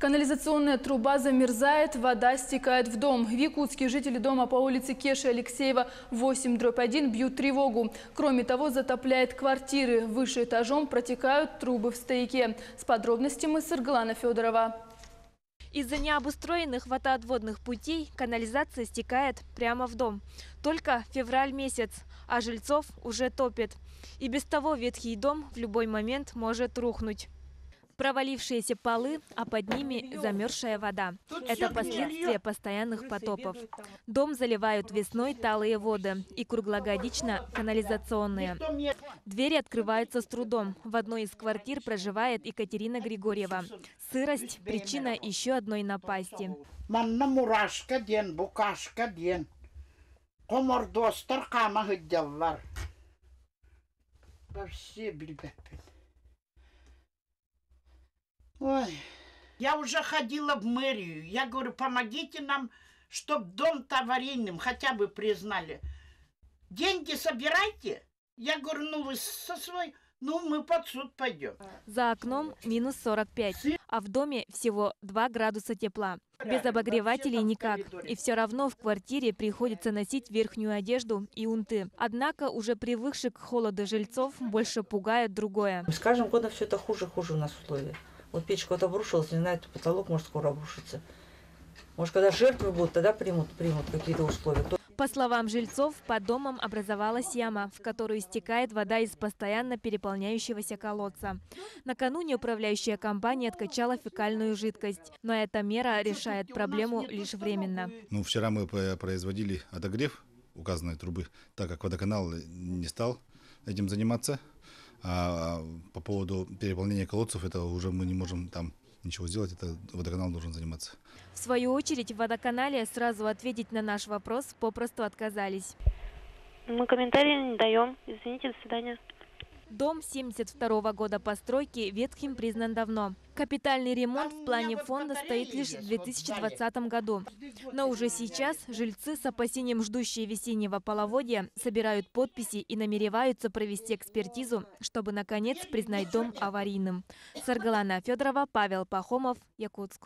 Канализационная труба замерзает, вода стекает в дом. В Якутске жители дома по улице Кеши Алексеева 8 дробь 1 бьют тревогу. Кроме того, затопляет квартиры. Выше этажом протекают трубы в стояке. С подробностями Сырглана Федорова. Из-за необустроенных водоотводных путей канализация стекает прямо в дом. Только февраль месяц, а жильцов уже топит. И без того ветхий дом в любой момент может рухнуть. Провалившиеся полы, а под ними замерзшая вода. Это последствия постоянных потопов. Дом заливают весной талые воды и круглогодично канализационные. Двери открываются с трудом. В одной из квартир проживает Екатерина Григорьева. Сырость – причина еще одной напасти. Мурашка ден, букашка ден. Комор достар кама хыддаллар. Вообще билбеппин. Ой, я уже ходила в мэрию. Я говорю, помогите нам, чтоб дом-то аварийным хотя бы признали. Деньги собирайте. Я говорю, ну вы со своей... Ну, мы под суд пойдем. За окном минус 45, а в доме всего 2 градуса тепла. Без обогревателей никак. И все равно в квартире приходится носить верхнюю одежду и унты. Однако уже привыкших к холоду жильцов больше пугает другое. С каждым годом все это хуже и хуже у нас условия. Вот печка вот обрушилась, не знаю, потолок может скоро обрушиться. Может, когда жертвы будут, тогда примут, примут какие-то условия. По словам жильцов, под домом образовалась яма, в которую стекает вода из постоянно переполняющегося колодца. Накануне управляющая компания откачала фекальную жидкость, но эта мера решает проблему лишь временно. Ну, вчера мы производили отогрев указанной трубы, так как водоканал не стал этим заниматься. А по поводу переполнения колодцев, это уже мы не можем там ничего сделать, это водоканал должен заниматься. В свою очередь, в водоканале сразу ответить на наш вопрос попросту отказались. Мы комментарии не даем. Извините, до свидания. Дом 72 года постройки ветхим признан давно. Капитальный ремонт в плане фонда стоит лишь в 2020 году. Но уже сейчас жильцы с опасением ждущие весеннего половодья собирают подписи и намереваются провести экспертизу, чтобы наконец признать дом аварийным. Саргалана Федорова, Павел Пахомов, Якутск.